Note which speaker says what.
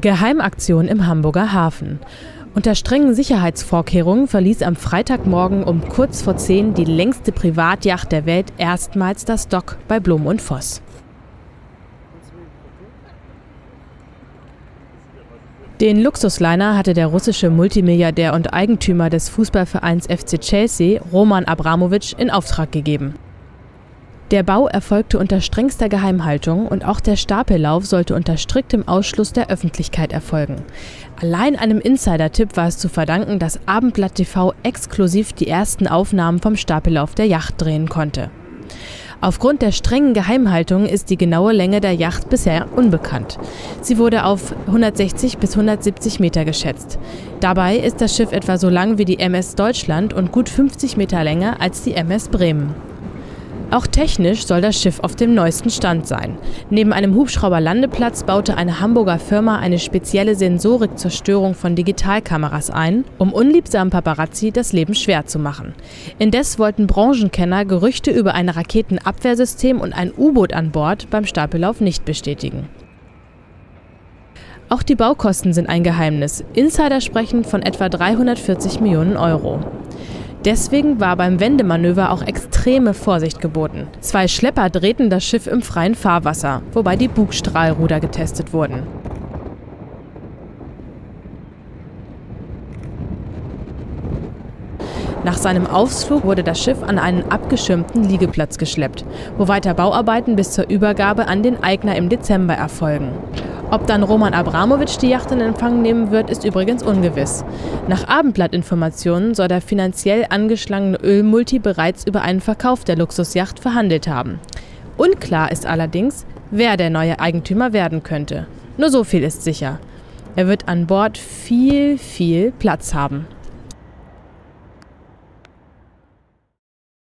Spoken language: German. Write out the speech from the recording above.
Speaker 1: Geheimaktion im Hamburger Hafen. Unter strengen Sicherheitsvorkehrungen verließ am Freitagmorgen um kurz vor zehn die längste Privatjacht der Welt erstmals das Dock bei Blum und Voss. Den Luxusliner hatte der russische Multimilliardär und Eigentümer des Fußballvereins FC Chelsea, Roman Abramowitsch, in Auftrag gegeben. Der Bau erfolgte unter strengster Geheimhaltung und auch der Stapellauf sollte unter striktem Ausschluss der Öffentlichkeit erfolgen. Allein einem Insider-Tipp war es zu verdanken, dass Abendblatt TV exklusiv die ersten Aufnahmen vom Stapellauf der Yacht drehen konnte. Aufgrund der strengen Geheimhaltung ist die genaue Länge der Yacht bisher unbekannt. Sie wurde auf 160 bis 170 Meter geschätzt. Dabei ist das Schiff etwa so lang wie die MS Deutschland und gut 50 Meter länger als die MS Bremen. Auch technisch soll das Schiff auf dem neuesten Stand sein. Neben einem Hubschrauberlandeplatz baute eine Hamburger Firma eine spezielle Sensorik zur Störung von Digitalkameras ein, um unliebsamen Paparazzi das Leben schwer zu machen. Indes wollten Branchenkenner Gerüchte über ein Raketenabwehrsystem und ein U-Boot an Bord beim Stapellauf nicht bestätigen. Auch die Baukosten sind ein Geheimnis. Insider sprechen von etwa 340 Millionen Euro. Deswegen war beim Wendemanöver auch extreme Vorsicht geboten. Zwei Schlepper drehten das Schiff im freien Fahrwasser, wobei die Bugstrahlruder getestet wurden. Nach seinem Ausflug wurde das Schiff an einen abgeschirmten Liegeplatz geschleppt, wo weiter Bauarbeiten bis zur Übergabe an den Eigner im Dezember erfolgen. Ob dann Roman Abramowitsch die Yacht in Empfang nehmen wird, ist übrigens ungewiss. Nach Abendblattinformationen soll der finanziell angeschlagene Ölmulti bereits über einen Verkauf der Luxusjacht verhandelt haben. Unklar ist allerdings, wer der neue Eigentümer werden könnte. Nur so viel ist sicher. Er wird an Bord viel, viel Platz haben.